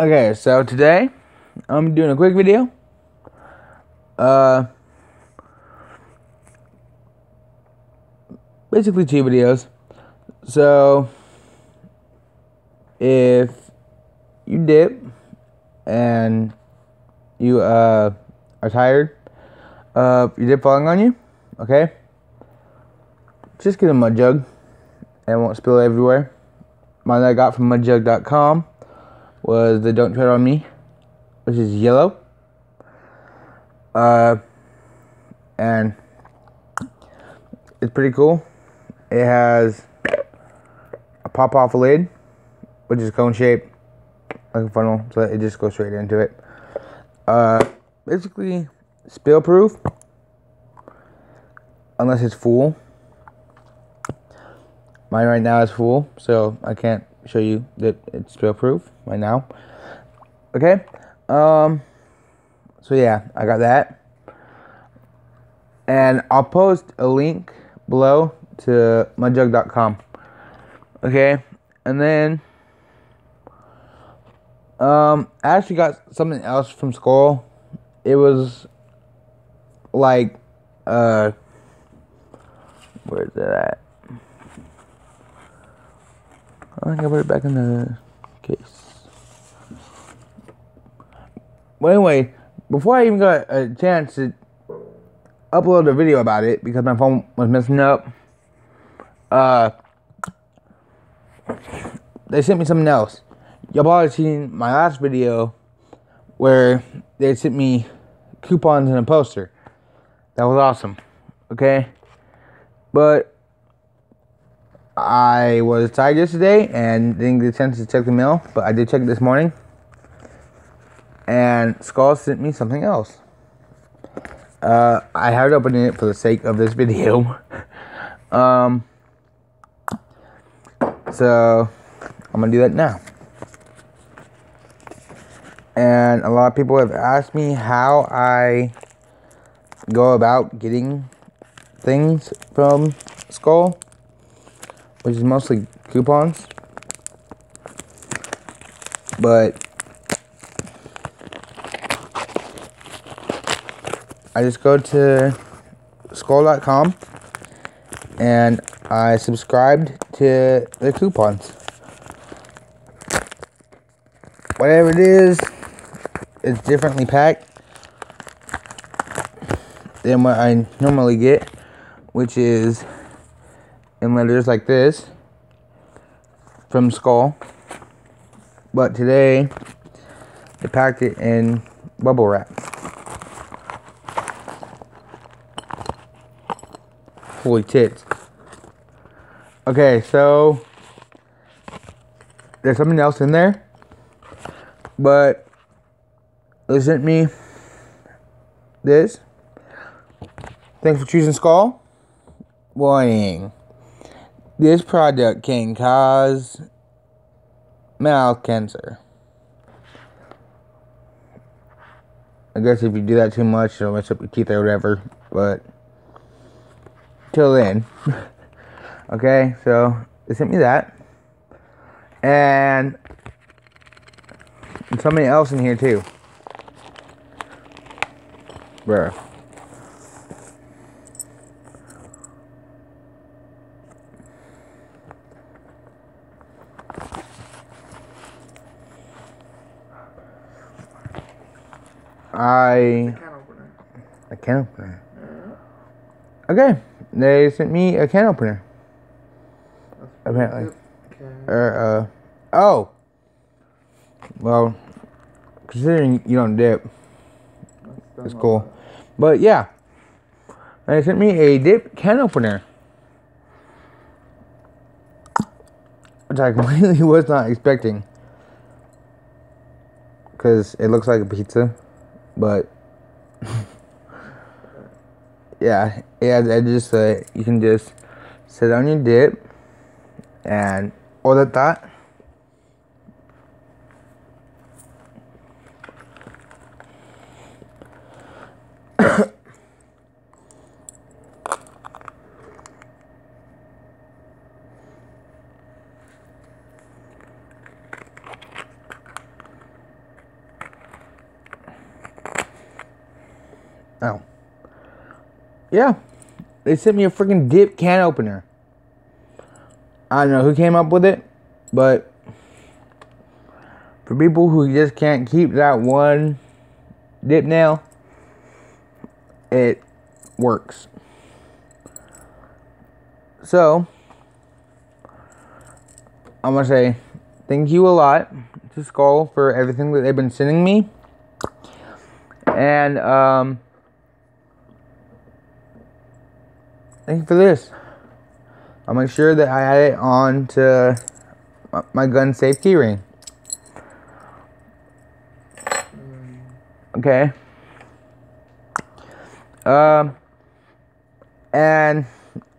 Okay, so today I'm doing a quick video. Uh, basically two videos. So, if you dip and you uh are tired of your dip falling on you, okay, just get a mud jug and it won't spill everywhere. Mine I got from mudjug.com was the Don't Tread on Me, which is yellow. Uh, and it's pretty cool. It has a pop off lid, which is cone shaped, like a funnel, so it just goes straight into it. Uh, basically, spill proof, unless it's full. Mine right now is full, so I can't show you that it's spill proof right now. Okay. Um. So yeah, I got that, and I'll post a link below to mudjug.com. Okay, and then um, I actually got something else from Skoal. It was like uh, where's that at? I think I put it back in the case. Well, anyway, before I even got a chance to upload a video about it because my phone was messing up, uh, they sent me something else. Y'all probably seen my last video where they sent me coupons and a poster. That was awesome. Okay? But I was tired yesterday and didn't get a chance to check the mail, but I did check it this morning. And Skoal sent me something else. Uh, I haven't opened it for the sake of this video. um, so I'm gonna do that now. And a lot of people have asked me how I go about getting things from Skoal which is mostly coupons. But I just go to skoal.com and I subscribed to the coupons. Whatever it is, it's differently packed than what I normally get, which is in letters like this from Skoal. But today, they packed it in bubble wrap. Holy tits. Okay, so there's something else in there. But they sent me this. Thanks for choosing Skoal. Warning. This product can cause mouth cancer. I guess if you do that too much, it'll mess up your teeth or whatever. But till then, okay. So they sent me that, and somebody else in here too, bruh. I Can opener. a can opener. Okay, they sent me a can opener. That's Apparently. Okay. Or uh, oh, well, considering you don't dip, it's cool. all But yeah, they sent me a dip can opener, which I completely was not expecting, because it looks like a pizza, but yeah, yeah, it just uh, you can just sit on your dip and order that. Oh. Yeah. They sent me a freaking dip can opener. I don't know who came up with it, but for people who just can't keep that one dip nail, it works. So, I'm gonna say thank you a lot to Skoal for everything that they've been sending me. And, um, thank you for this. I'll make sure that I add it on to my gun safety ring. Okay. Um, and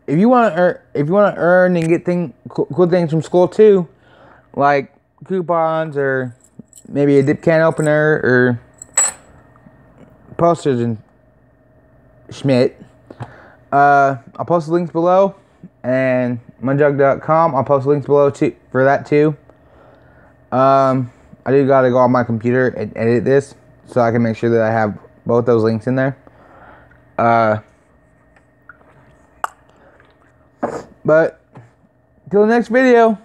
if you want to earn, if you want to earn and get thing cool, cool things from Skoal too, like coupons or maybe a dip can opener or posters and Schmidt. Uh, I'll post the links below and mudjug.com. I'll post links below too for that too. Um, I do gotta go on my computer and edit this so I can make sure that I have both those links in there. Uh, but till the next video,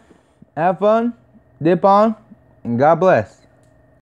have fun, dip on, and God bless.